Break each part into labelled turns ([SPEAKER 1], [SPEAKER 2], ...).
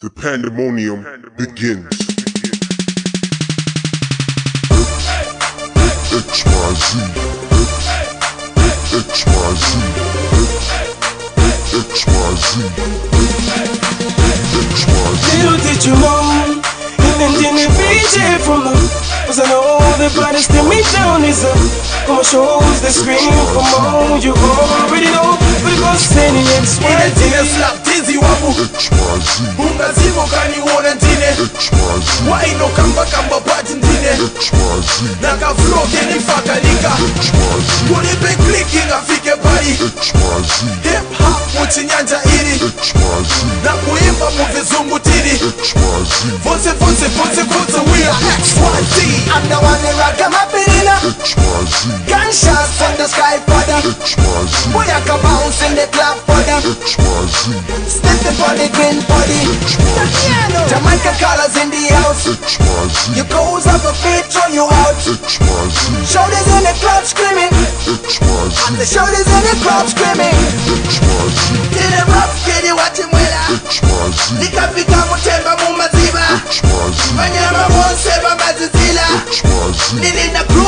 [SPEAKER 1] The pandemonium begins. XYZ. XYZ. XYZ.
[SPEAKER 2] Little did you know, didn't from Cause I know the baddest thing me down is a Come on shows the scream for more You already know But it goes standing in
[SPEAKER 3] Ile tine slap tizi wabu
[SPEAKER 1] XYZ.
[SPEAKER 3] ungazimo kaniona ndine
[SPEAKER 1] XYZ.
[SPEAKER 3] waino kamba kamba pati ndine
[SPEAKER 1] XYZ.
[SPEAKER 3] nakafloke nifakalika
[SPEAKER 1] XYZ.
[SPEAKER 3] kulipe kliki ngafike pali
[SPEAKER 1] XYZ.
[SPEAKER 3] hip hop muchinyanja ili
[SPEAKER 1] XYZ.
[SPEAKER 3] na kuimba muvizungu tili
[SPEAKER 1] XYZ.
[SPEAKER 3] Vonse vonse vonse vonse we are XYZ
[SPEAKER 4] I'm the one that rock them up in a
[SPEAKER 1] XYZ.
[SPEAKER 4] Gunshots from the sky for them
[SPEAKER 1] XYZ.
[SPEAKER 4] Boy I can bounce in the club for them. Stepping on the green body Jamaica colors in the house
[SPEAKER 1] XYZ.
[SPEAKER 4] Your goals have a beat throw you out
[SPEAKER 1] XYZ.
[SPEAKER 4] Shoulders in the club screaming. The shoulders in the club screaming
[SPEAKER 1] XYZ.
[SPEAKER 4] Tile rough kidi watimwela
[SPEAKER 1] XYZ.
[SPEAKER 4] Nikafika mutemba mumaziba
[SPEAKER 1] XYZ.
[SPEAKER 4] Banyama bonse bamazizila
[SPEAKER 1] XYZ.
[SPEAKER 4] Nili na crew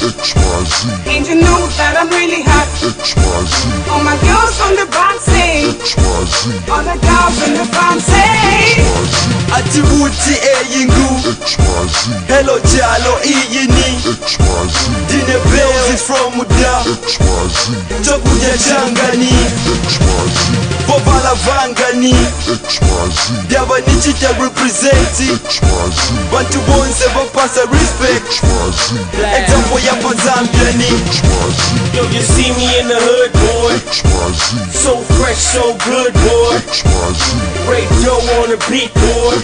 [SPEAKER 1] XYZ.
[SPEAKER 2] And you know that
[SPEAKER 5] I'm really hot
[SPEAKER 1] XYZ.
[SPEAKER 5] All my girls on the box say
[SPEAKER 1] XYZ.
[SPEAKER 5] All the girls in the farm say
[SPEAKER 3] ati uti eyingu
[SPEAKER 1] XYZ.
[SPEAKER 3] hello jalo iyini
[SPEAKER 1] XYZ.
[SPEAKER 3] ndine bezi from da
[SPEAKER 1] XYZ.
[SPEAKER 3] chokudya changani
[SPEAKER 1] XYZ.
[SPEAKER 3] vovala vangani
[SPEAKER 1] XYZ.
[SPEAKER 3] ndava nichita representi
[SPEAKER 1] XYZ.
[SPEAKER 3] Vantu vonse vapasa respect
[SPEAKER 1] XYZ.
[SPEAKER 3] example yapo zambiani
[SPEAKER 1] XYZ.
[SPEAKER 2] Yo you see me in the hood boy. So fresh so good boy dough on the beat boy.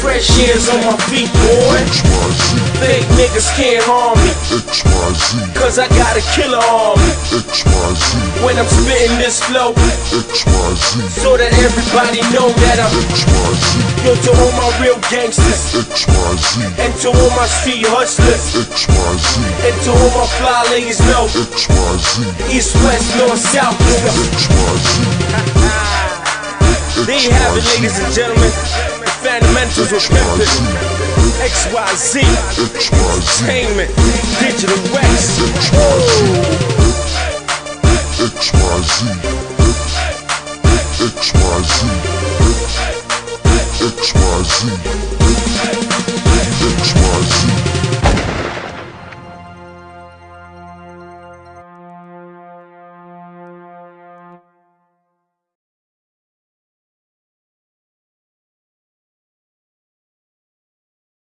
[SPEAKER 2] Fresh ears on my feet boy. Fake niggas can't harm me. Cause I got a killer on me. When I'm spitting this flow. So that everybody know that I'm Real to all my real gangsters.
[SPEAKER 1] XYZ.
[SPEAKER 2] And to all my street hustlers.
[SPEAKER 1] XYZ.
[SPEAKER 2] And to all my fly ladies know.
[SPEAKER 1] XYZ.
[SPEAKER 2] East, west, north, south, nigga. XYZ. there you have it, ladies and gentlemen. The fundamentals of Memphis. XYZ. Payment. Digital West. XYZ. XYZ. XYZ. XYZ.
[SPEAKER 1] XYZ.